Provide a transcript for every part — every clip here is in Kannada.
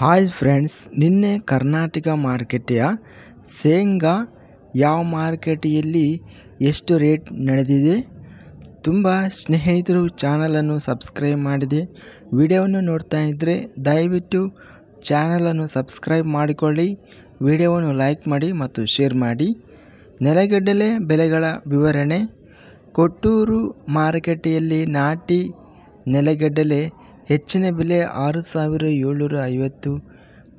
ಹಾಯ್ ಫ್ರೆಂಡ್ಸ್, ನಿನ್ನೆ ಕರ್ನಾಟಕ ಮಾರ್ಕೆಟೆಯ ಶೇಂಗಾ ಯಾವ ಮಾರ್ಕೆಟಿಯಲ್ಲಿ ಎಷ್ಟು ರೇಟ್ ನಡೆದಿದೆ? ತುಂಬ ಸ್ನೇಹಿತರು ಚಾನಲನ್ನು ಸಬ್ಸ್ಕ್ರೈಬ್ ಮಾಡಿದೆ. ವಿಡಿಯೋವನ್ನು ನೋಡ್ತಾ ಇದ್ದರೆ ದಯವಿಟ್ಟು ಚಾನಲನ್ನು ಸಬ್ಸ್ಕ್ರೈಬ್ ಮಾಡಿಕೊಳ್ಳಿ, ವಿಡಿಯೋವನ್ನು ಲೈಕ್ ಮಾಡಿ ಮತ್ತು ಶೇರ್ ಮಾಡಿ. ನೆಲಗಡಲೆ ಬೆಲೆಗಳ ವಿವರಣೆ. ಕೊಟ್ಟೂರು ಮಾರುಕಟ್ಟೆಯಲ್ಲಿ ನಾಟಿ ನೆಲಗಡಲೆ ಹೆಚ್ಚಿನ ಬೆಲೆ ಆರು ಸಾವಿರ ಏಳ್ನೂರ ಐವತ್ತು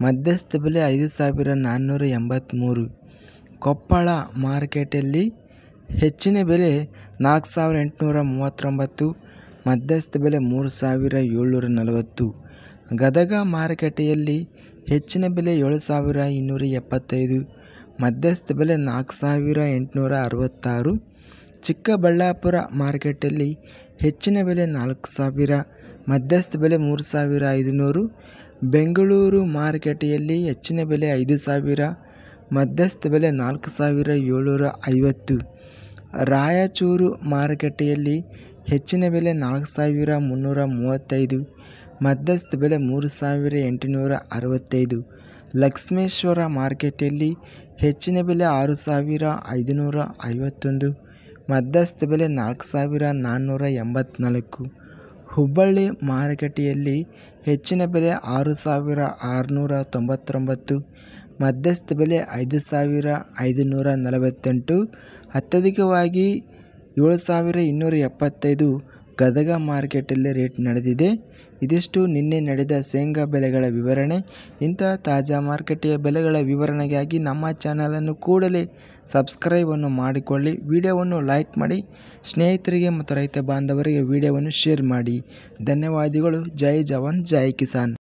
ಮಧ್ಯಸ್ಥ ಬೆಲೆ ಐದು ಸಾವಿರ ನಾನ್ನೂರ ಎಂಬತ್ತ್ಮೂರು ಕೊಪ್ಪಳ ಮಾರ್ಕೆಟಲ್ಲಿ ಹೆಚ್ಚಿನ ಬೆಲೆ ನಾಲ್ಕು ಸಾವಿರ ಎಂಟುನೂರ ಮೂವತ್ತೊಂಬತ್ತು ಮಧ್ಯಸ್ಥ ಬೆಲೆ ಮೂರು ಸಾವಿರ ಏಳ್ನೂರ ನಲವತ್ತು ಗದಗ ಮಾರುಕಟ್ಟೆಯಲ್ಲಿ ಹೆಚ್ಚಿನ ಬೆಲೆ ಏಳು ಸಾವಿರ ಇನ್ನೂರ ಎಪ್ಪತ್ತೈದು ಮಧ್ಯಸ್ಥ ಬೆಲೆ ನಾಲ್ಕು ಸಾವಿರ ಎಂಟುನೂರ ಅರವತ್ತಾರು ಚಿಕ್ಕಬಳ್ಳಾಪುರ ಮಾರ್ಕೆಟಲ್ಲಿ ಹೆಚ್ಚಿನ ಬೆಲೆ ನಾಲ್ಕು ಸಾವಿರ ಮಧ್ಯಸ್ಥ ಬೆಲೆ ಮೂರು ಸಾವಿರ ಐದುನೂರು, ಬೆಂಗಳೂರು ಮಾರುಕಟ್ಟೆಯಲ್ಲಿ ಹೆಚ್ಚಿನ ಬೆಲೆ ಐದು ಸಾವಿರ, ಮಧ್ಯಸ್ಥ ಬೆಲೆ ನಾಲ್ಕು ಸಾವಿರ ಏಳ್ನೂರ ಐವತ್ತು. ರಾಯಚೂರು ಮಾರುಕಟ್ಟೆಯಲ್ಲಿ ಹೆಚ್ಚಿನ ಬೆಲೆ ನಾಲ್ಕು ಸಾವಿರ ಮುನ್ನೂರ ಮೂವತ್ತೈದು, ಮಧ್ಯಸ್ಥ ಬೆಲೆ ಮೂರು ಸಾವಿರ ಎಂಟುನೂರ ಅರವತ್ತೈದು. ಲಕ್ಷ್ಮೇಶ್ವರ ಮಾರುಕಟ್ಟೆಯಲ್ಲಿ ಹೆಚ್ಚಿನ ಬೆಲೆ ಆರು ಸಾವಿರ ಐದುನೂರ ಐವತ್ತೊಂದು, ಮಧ್ಯಸ್ಥ ಬೆಲೆ ನಾಲ್ಕು ಸಾವಿರ ನಾನ್ನೂರ ಎಂಬತ್ತ್ನಾಲ್ಕು ಹುಬ್ಬಳ್ಳಿ ಮಾರುಕಟ್ಟೆಯಲ್ಲಿ ಹೆಚ್ಚಿನ ಬೆಲೆ ಆರು ಸಾವಿರ ಆರುನೂರ ತೊಂಬತ್ತೊಂಬತ್ತು, ಮಧ್ಯಸ್ಥ ಬೆಲೆ ಐದು ಸಾವಿರ ಐದುನೂರ ನಲವತ್ತೆಂಟು, ಅತ್ಯಧಿಕವಾಗಿ ಏಳು ಸಾವಿರ ಇನ್ನೂರ ಎಪ್ಪತ್ತೈದು ಗದಗ ಮಾರ್ಕೆಟಲ್ಲಿ ರೇಟ್ ನಡೆದಿದೆ. ಇದಿಷ್ಟು ನಿನ್ನೆ ನಡೆದ ಶೇಂಗಾ ಬೆಲೆಗಳ ವಿವರಣೆ. ಇಂಥ ತಾಜಾ ಮಾರುಕಟ್ಟೆಯ ಬೆಲೆಗಳ ವಿವರಣೆಗಾಗಿ ನಮ್ಮ ಚಾನಲನ್ನು ಕೂಡಲೇ ಸಬ್ಸ್ಕ್ರೈಬನ್ನು ಮಾಡಿಕೊಳ್ಳಿ. ವಿಡಿಯೋವನ್ನು ಲೈಕ್ ಮಾಡಿ. ಸ್ನೇಹಿತರಿಗೆ ಮತ್ತು ರೈತ ಬಾಂಧವರಿಗೆ ವಿಡಿಯೋವನ್ನು ಶೇರ್ ಮಾಡಿ. ಧನ್ಯವಾದಗಳು. ಜೈ ಜವಾನ್, ಜೈ ಕಿಸಾನ್.